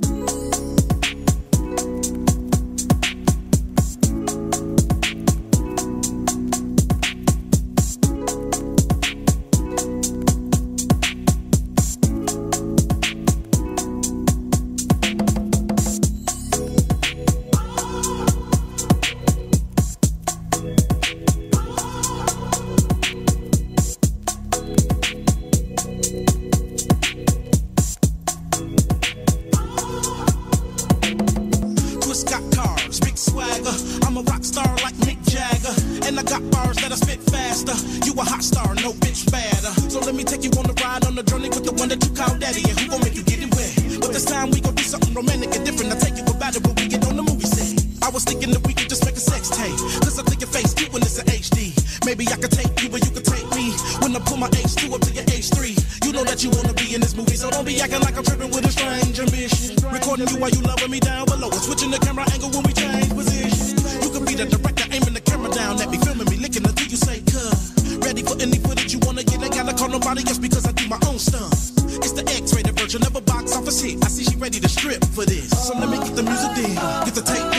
Twist a rock star like Mick Jagger. And I got bars that I spit faster. You a hot star, no bitch badder. So let me take you on the ride on the journey with the one that you call daddy. And who gon' make you get it wet? But this time we gon' do something romantic and different. I take you about it when we get on the movie set. I was thinking that we could just make a sex tape. Cause I think your face cute when it's in HD. Maybe I could take you, but you could take me. When I pull my H2 up to your H3. You know that you wanna be in this movie, so don't be acting like I'm tripping with a strange ambition. Recording you while you loving me down below. Switching the camera angle when we change the director, aiming the camera down at me, filming me, licking until you say, cuz. Ready for any footage you wanna get, I gotta call nobody else because I do my own stuff. It's the X-rated version of a box office hit. I see she ready to strip for this. So let me get the music in, get the tape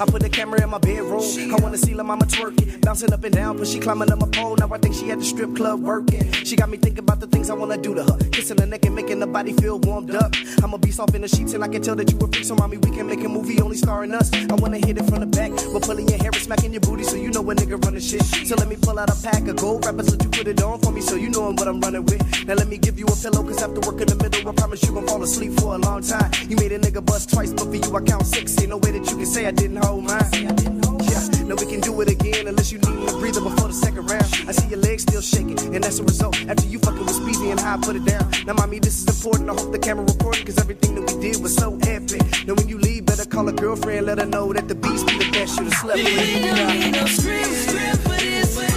I put the camera in my bedroom. I wanna see la mama twerking, bouncing up and down, but she climbing up my pole. Now I think she at the strip club working. She got me thinking about the things I wanna do to her, kissing her neck and making her body feel warmed up. I'ma be soft in the sheets and I can tell that you a freak, so mommy we can make a movie only starring us. I wanna hit it from the back, we're pulling your hair and smacking your booty, so you know a nigga running shit. So let me pull out a pack of gold wrappers, let you put it on for me, so you know what I'm running with. Now let me give you a pillow, cause after work in the middle, I promise you gon' fall asleep for a long time. You made a nigga bust twice, but for you I count six. Ain't no way that you can say I didn't hold mine. Yeah, now we can do it again unless you need a breather before the second round. I see your legs still shaking, and that's a result after you fucking with Speedy and I put it down. Now, mommy, this is important. I hope the camera recording, cause everything that we did was so epic. Now, when you leave, better call a girlfriend, let her know that the beast be the best you done slept with. We don't need no script.